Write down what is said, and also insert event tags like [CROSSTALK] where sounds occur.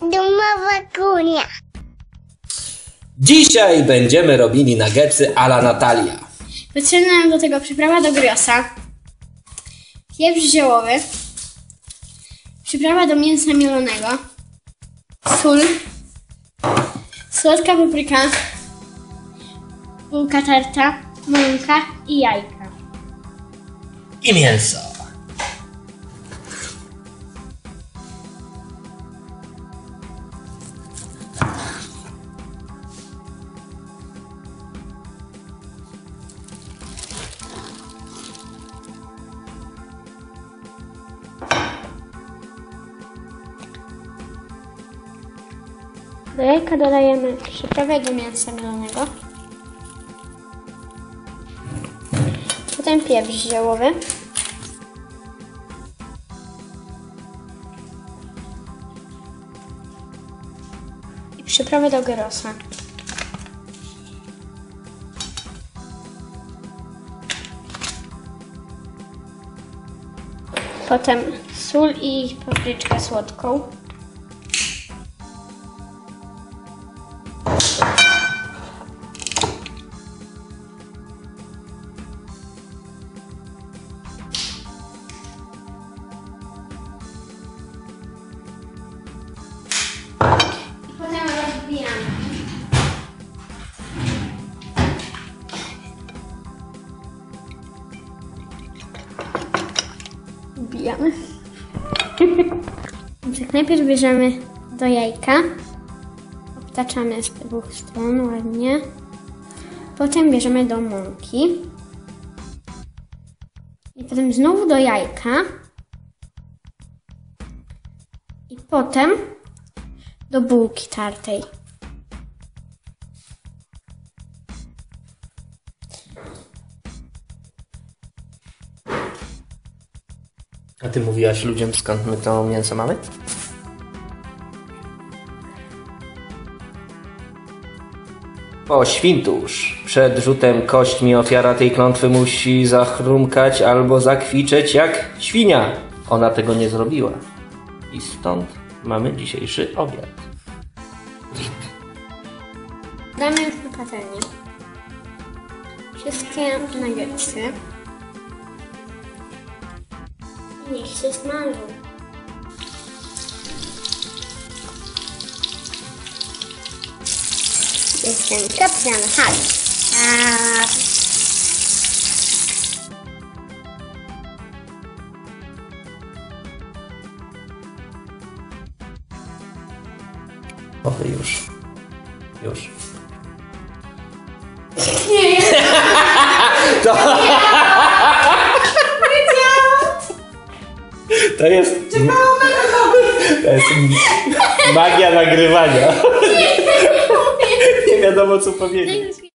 Domowa kunia. Dzisiaj będziemy robili nuggetsy ala Natalia. Potrzebna nam do tego przyprawa do griosa, pieprz ziołowy, przyprawa do mięsa mielonego, sól, słodka papryka, bułka tarta, mąka i jajka. I mięso. Do jajka dodajemy przyprawę do mięsa mielonego, potem pieprz ziołowy, i przyprawę do gyrosa. Potem sól i papryczkę słodką. Wbijamy. [LAUGHS] Tak najpierw bierzemy do jajka. Obtaczamy z dwóch stron ładnie. Potem bierzemy do mąki. I potem znowu do jajka. I potem do bułki tartej. A ty mówiłaś ludziom skąd my to mięso mamy? O, świntusz. Przed rzutem kośćmi ofiara tej klątwy musi zachrumkać albo zakwiczeć jak świnia. Ona tego nie zrobiła. I stąd mamy dzisiejszy obiad. Damy już na patelnię. Wszystkie nuggetsy. I Niech się smażą. Jestem kapitan Harry. A... O, już. Już. [LAUGHS] To jest. To jest magia nagrywania. Nie wiadomo co powiedzieć.